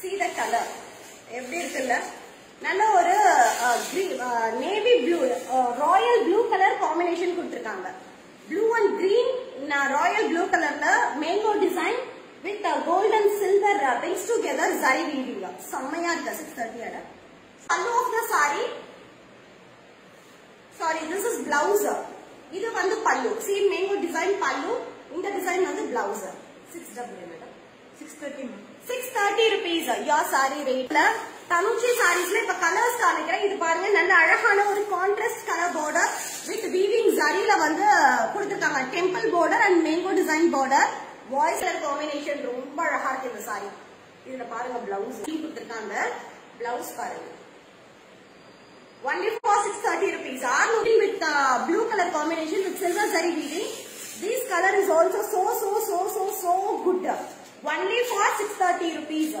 see the color. எப்படி இருக்குல்ல? நல்ல ஒரு navy blue royal blue colour combination கொடுத்துருக்காங்க. Blue and green royal blue கலர்ல mango design with golden silver pinks together zari video செம்மையா இருக்கு சிக்ஸ் தேர்ட்டியோட பல்லு of the sari sorry this is blouse இது வந்து பல்லு. சி மேங்கோ டிசைன் பல்லு இந்த டிசைன் வந்து blouse six double madam six thirty rupees யா சாரி ரேட்ல தனுச்சி சாரீஸ்ல இப்ப கலர்ஸ் காமிக்கிறேன். இது பாருங்க நல்ல அழகான ஒரு contrast colour border with weaving ஜரியில வந்து கொடுத்துருக்காங்க. Temple border and mango design border wise colour combination ரொம்ப அழகா இருக்கு இந்த சாரி இதுல பாருங்க பிளவுஸ் கொடுத்துருக்காங்க. பிளவுஸ் பாருங்க. Only for 630 rupees. are looking with blue colour combination with silver zari weaving weaving colour is also so so only for 630 rupees